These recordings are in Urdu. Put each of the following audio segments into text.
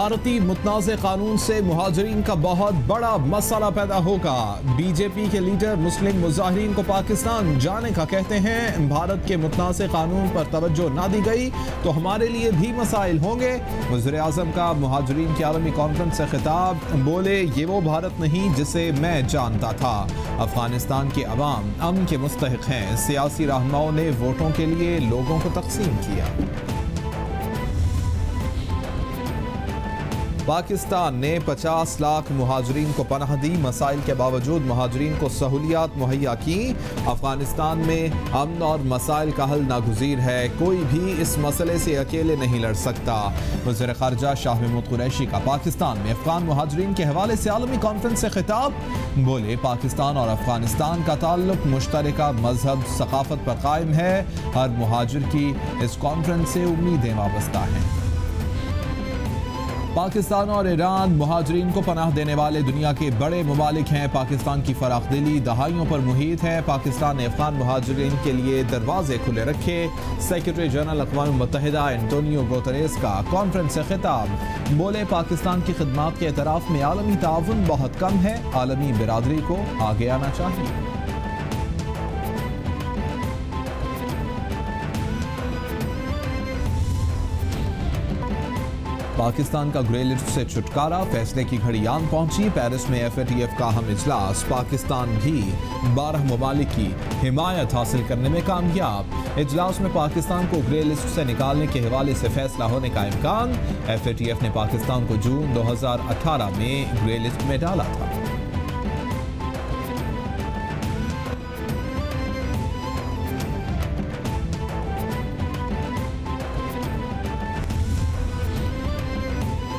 بھارتی متنازع قانون سے مہاجرین کا بہت بڑا مسئلہ پیدا ہوگا۔ بی جے پی کے لیڈر مسلم مظاہرین کو پاکستان جانے کا کہتے ہیں۔ بھارت کے متنازع قانون پر توجہ نہ دی گئی تو ہمارے لیے بھی مسائل ہوں گے۔ وزیر اعظم کا مہاجرین کی عالمی کانفرنس سے خطاب۔ بولے، یہ وہ بھارت نہیں جسے میں جانتا تھا۔ افغانستان کے عوام امن کے مستحق ہیں۔ سیاسی رہنماؤں نے ووٹوں کے لیے لوگوں کو تقسیم کیا۔ پاکستان نے پچاس لاکھ مہاجرین کو پناہ دی۔ مسائل کے باوجود مہاجرین کو سہولیات مہیا کی افغانستان میں امن اور مسائل کا حل ناگزیر ہے۔ کوئی بھی اس مسئلے سے اکیلے نہیں لڑ سکتا۔ وزیر خارجہ شاہ محمود قریشی کا پاکستان میں افغان مہاجرین کے حوالے سے عالمی کانفرنس سے خطاب۔ بولے، پاکستان اور افغانستان کا تعلق مشترکہ مذہب ثقافت پر قائم ہے۔ ہر مہاجر کی اس کانفرنس سے امیدیں وابستہ ہیں۔ پاکستان اور ایران مہاجرین کو پناہ دینے والے دنیا کے بڑے ممالک ہیں۔ پاکستان کی فراخ دلی دہائیوں پر محیط ہے۔ پاکستان نے افغان مہاجرین کے لیے دروازے کھلے رکھے۔ سیکرٹری جنرل اقوام متحدہ انٹونیو گوتریس کا کانفرنس سے خطاب۔ بولے، پاکستان کی خدمات کے اعتراف میں عالمی تعاون بہت کم ہے۔ عالمی برادری کو آگے آنا چاہیے۔ پاکستان کا گرے لسٹ سے چھٹکارا، فیصلے کی گھڑی آن پہنچی۔ پیرس میں ایف اے ٹی ایف کا اہم اجلاس۔ پاکستان بھی بارہ ممالک کی حمایت حاصل کرنے میں کامیاب۔ اجلاس میں پاکستان کو گرے لسٹ سے نکالنے کے حوالے سے فیصلہ ہونے کا امکان۔ ایف اے ٹی ایف نے پاکستان کو جون دو ہزار اٹھارہ میں گرے لسٹ میں ڈالا تھا۔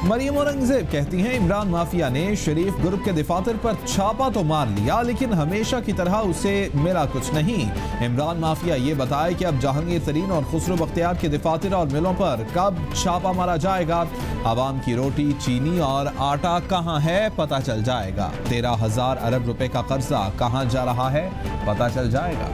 مریم اورنگزیب کہتی ہیں، عمران مافیا نے شریف گروپ کے دفاتر پر چھاپا تو مار لیا، لیکن ہمیشہ کی طرح اسے ملا کچھ نہیں۔ عمران مافیا یہ بتائے کہ اب جہانگیر ترین اور خسرو بختیار کے دفاتر اور ملوں پر کب چھاپا مارا جائے گا؟ عوام کی روٹی، چینی اور آٹا کہاں ہے؟ پتہ چل جائے گا۔ تیرہ ہزار ارب روپے کا قرضہ کہاں جا رہا ہے؟ پتہ چل جائے گا۔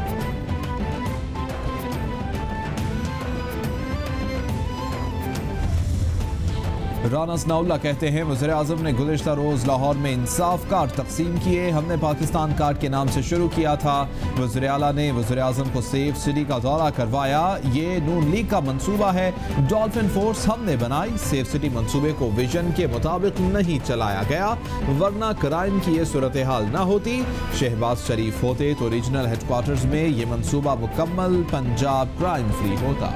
رانا سناؤلہ کہتے ہیں، وزیر اعظم نے گزشتہ روز لاہور میں انصاف کارڈ تقسیم کیے۔ ہم نے پاکستان کارڈ کے نام سے شروع کیا تھا۔ وزیر اعلیٰ نے وزیر اعظم کو سیف سٹی کا دورہ کروایا۔ یہ نون لیگ کا منصوبہ ہے۔ ڈالفن فورس ہم نے بنائی۔ سیف سٹی منصوبے کو ویژن کے مطابق نہیں چلایا گیا۔ ورنہ کرائم کی یہ صورتحال نہ ہوتی۔ شہباز شریف ہوتے تو ریجنل ہیڈ کوارٹرز میں یہ منصوبہ مکمل پنجاب کرائم فری ہوتا۔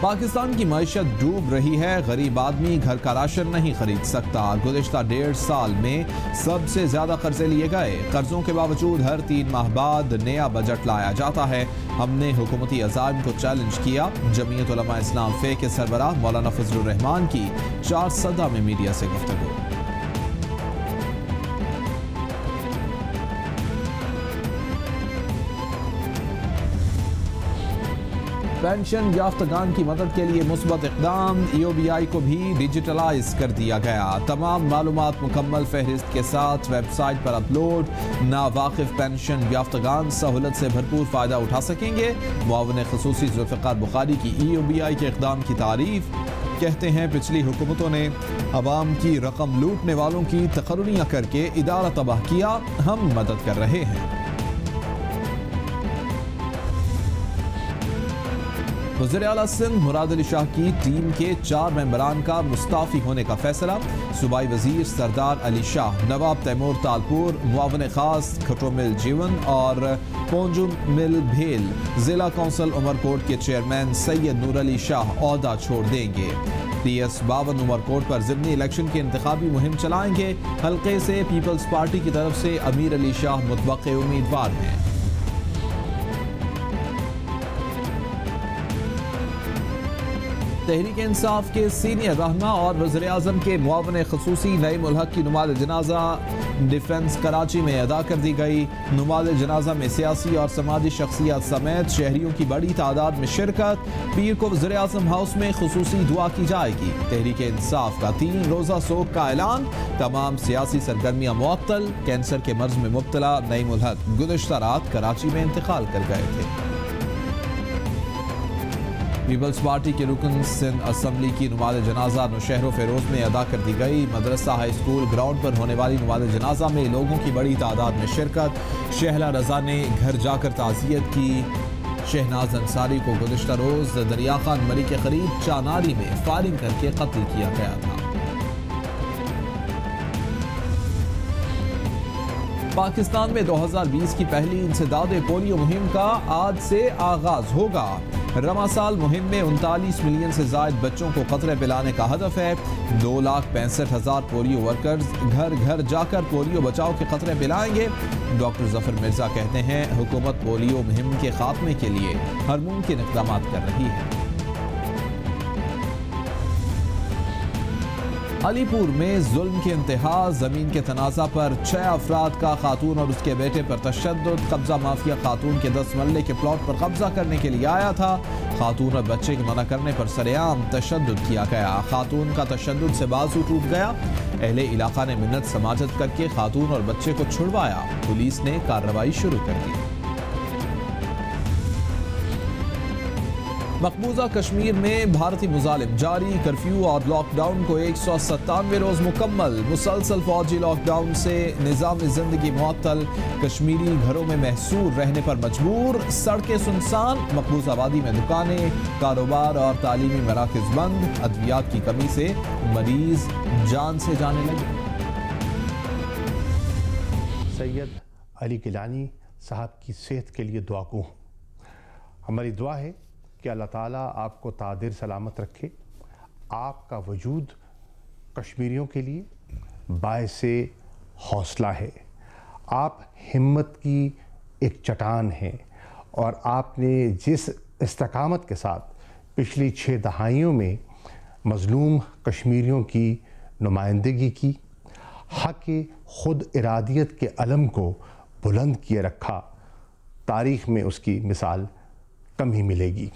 پاکستان کی معیشت ڈوب رہی ہے۔ غریب آدمی گھر کا راشن نہیں خرید سکتا۔ گزشتہ ڈیڑھ سال میں سب سے زیادہ قرضے لیے گئے۔ قرضوں کے باوجود ہر تین ماہ بعد نیا بجٹ لایا جاتا ہے۔ ہم نے حکومتی عزائم کو چیلنج کیا۔ جمعیت علماء اسلام فے کے سربراہ مولانا فضل الرحمان کی چار صدہ میں میڈیا سے گفتگو۔ پینشن یافتگان کی مدد کے لیے مثبت اقدام ای او بی آئی کو بھی ڈیجیٹلائز کر دیا گیا۔ تمام معلومات مکمل فہرست کے ساتھ ویب سائٹ پر اپلوڈ۔ ناواقف پینشن یافتگان سہولت سے بھرپور فائدہ اٹھا سکیں گے۔ معاون خصوصی ذوالفقار بخاری کی ای او بی آئی کے اقدام کی تعریف۔ کہتے ہیں، پچھلی حکومتوں نے عوام کی رقم لوٹنے والوں کی تقرریاں کر کے ادارہ تباہ کیا۔ ہم مدد کر رہے ہیں۔ وزیر اعلیٰ سندھ مراد علی شاہ کی ٹیم کے چار ممبران کا مستعفی ہونے کا فیصلہ۔ صوبائی وزیر سردار علی شاہ، نواب تیمور تالپور، معاون خاص کھٹو مل جیون اور پونجو مل بھیل۔ ضلع کونسل عمر کوٹ کے چیئرمین سید نور علی شاہ عہدہ چھوڑ دیں گے۔ پی ایس باون عمر کوٹ پر ضمنی الیکشن کی انتخابی مہم چلائیں گے۔ حلقے سے پیپلز پارٹی کی طرف سے امیر علی شاہ متوقع امیدوار ہیں۔ تحریک انصاف کے سینئر رہنما اور وزیر اعظم کے معاون خصوصی نعیم الحق کی نماز جنازہ ڈیفنس کراچی میں ادا کر دی گئی۔ نماز جنازہ میں سیاسی اور سماجی شخصیات سمیت شہریوں کی بڑی تعداد میں شرکت۔ پیر کو وزیر اعظم ہاؤس میں خصوصی دعا کی جائے گی۔ تحریک انصاف کا تین روزہ سوگ کا اعلان۔ تمام سیاسی سرگرمیاں معطل۔ کینسر کے مرض میں مبتلا نعیم الحق گزشتہ رات کراچی میں انتقال کر گئے تھے۔ پیپلز پارٹی کے رکن سندھ اسمبلی کی نماز جنازہ نوشہر و فیروز میں ادا کر دی گئی۔ مدرسہ ہائی اسکول گراؤنڈ پر ہونے والی نماز جنازہ میں لوگوں کی بڑی تعداد میں شرکت۔ شہلا رضا نے گھر جا کر تعزیت کی۔ شہناز انصاری کو گزشتہ روز دریا خان مری کے قریب چاناری میں فائرنگ کر کے قتل کیا گیا تھا۔ پاکستان میں دو ہزار بیس کی پہلی انسداد پولیو مہم کا آج سے آغاز ہوگا۔ رما سال مہم میں انتالیس ملین سے زائد بچوں کو قطرے پلانے کا ہدف ہے۔ دو لاکھ پینسٹھ ہزار پولیو ورکرز گھر گھر جا کر پولیو بچاؤ کے قطرے پلائیں گے۔ ڈاکٹر ظفر مرزا کہتے ہیں، حکومت پولیو مہم کے خاتمے کے لیے ہر ممکن اقدامات کر رہی ہے۔ علی پور میں ظلم کے انتہا، زمین کے تنازع پر چھ افراد کا خاتون اور اس کے بیٹے پر تشدد، قبضہ مافیا خاتون کے دس ملے کے پلاٹ پر قبضہ کرنے کے لیے آیا تھا۔ خاتون اور بچے کے منع کرنے پر سریعام تشدد کیا گیا۔ خاتون کا تشدد سے بازو ٹوٹ گیا۔ اہل علاقہ نے منت سماجت کر کے خاتون اور بچے کو چھڑوایا۔ پولیس نے کارروائی شروع کر دی۔ مقبوضہ کشمیر میں بھارتی مظالم جاری کرفیو اور لاک ڈاؤن کو ایک سو ستانوے روز مکمل مسلسل فوجی لاک ڈاؤن سے نظام زندگی معطل کشمیری گھروں میں محصور رہنے پر مجبور، سڑکیں سنسان مقبوض آبادی میں دکانیں، کاروبار اور تعلیمی مراکز بند، ادویات کی کمی سے مریض جان سے جانے لگے۔ سید علی گیلانی صاحب کی صحت کے لیے دعا کو ہماری دعا ہے کہ اللہ تعالیٰ آپ کو تعدیر سلامت رکھے آپ کا وجود کشمیریوں کے لیے باعث حوصلہ ہے۔ آپ ہمت کی ایک چٹان ہیں اور آپ نے جس استقامت کے ساتھ پچھلی چھ دہائیوں میں مظلوم کشمیریوں کی نمائندگی کی، حق خود ارادیت کے علم کو بلند کیے رکھا، تاریخ میں اس کی مثال کم ہی ملے گی۔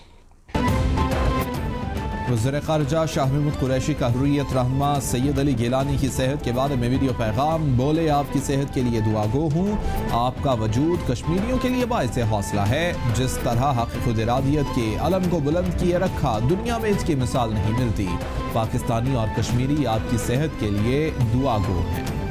وزیر خارجہ شاہ محمود قریشی کا حریت رہنما سید علی گیلانی کی صحت کے بارے میں ویڈیو پیغام، بولے آپ کی صحت کے لیے دعا گو ہوں آپ کا وجود کشمیریوں کے لیے باعث حوصلہ ہے، جس طرح حق خود ارادیت کے علم کو بلند کیے رکھا دنیا میں اس کی مثال نہیں ملتی۔ پاکستانی اور کشمیری آپ کی صحت کے لیے دعا گو ہیں۔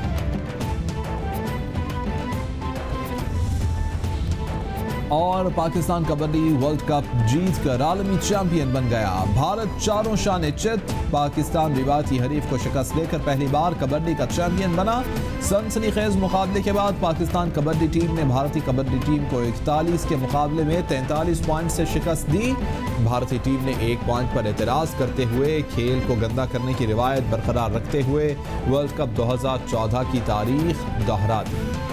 اور پاکستان کبڈی ورلڈ کپ جیت کر عالمی چیمپئن بن گیا۔ بھارت چاروں شان چت۔ پاکستان روایتی حریف کو شکست لے کر پہلی بار کبڈی کا چیمپئن بنا۔ سنسنی خیز مقابلے کے بعد پاکستان کبڈی ٹیم نے بھارتی کبڈی ٹیم کو اکتالیس کے مقابلے میں تینتالیس پوائنٹ سے شکست دی۔ بھارتی ٹیم نے ایک پوائنٹ پر اعتراض کرتے ہوئے کھیل کو گندہ کرنے کی روایت برقرار رکھتے ہوئے ورلڈ کپ دو ہزار چودہ کی تاریخ دہرا دی۔